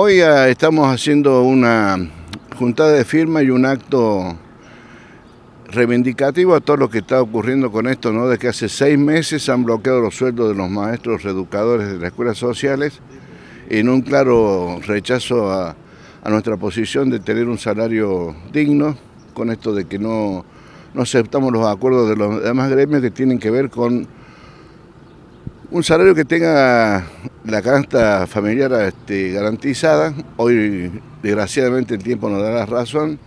Hoy ah, estamos haciendo una juntada de firma y un acto reivindicativo a todo lo que está ocurriendo con esto, ¿no? De que hace seis meses han bloqueado los sueldos de los maestros educadores de las escuelas sociales en un claro rechazo a, nuestra posición de tener un salario digno, con esto de que no aceptamos los acuerdos de los demás gremios que tienen que ver con un salario que tenga la canasta familiar este, garantizada. Hoy, desgraciadamente, el tiempo nos da la razón.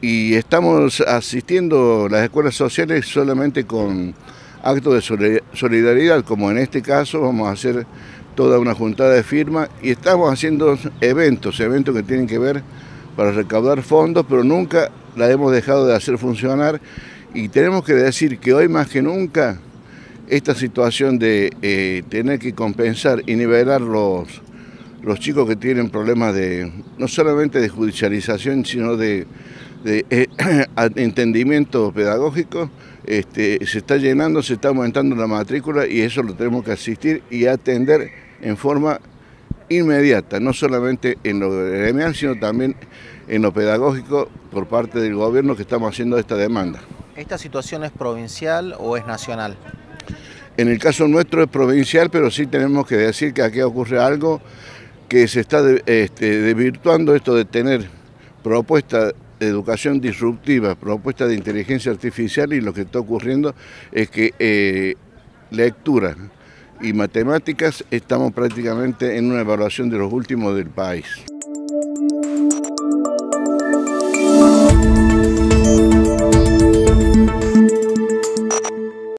Y estamos asistiendo las escuelas sociales solamente con actos de solidaridad, como en este caso vamos a hacer toda una juntada de firma y estamos haciendo eventos, eventos que tienen que ver para recaudar fondos, pero nunca la hemos dejado de hacer funcionar y tenemos que decir que hoy más que nunca esta situación de eh, tener que compensar y nivelar los, los chicos que tienen problemas de no solamente de judicialización, sino de, eh, entendimiento pedagógico, este, se está llenando, se está aumentando la matrícula y eso lo tenemos que asistir y atender en forma inmediata, no solamente en lo gremial, sino también en lo pedagógico por parte del gobierno que estamos haciendo esta demanda. ¿Esta situación es provincial o es nacional? En el caso nuestro es provincial, pero sí tenemos que decir que aquí ocurre algo que se está este, desvirtuando esto de tener propuestas de educación disruptiva, propuestas de inteligencia artificial y lo que está ocurriendo es que eh, lectura y matemáticas estamos prácticamente en una evaluación de los últimos del país.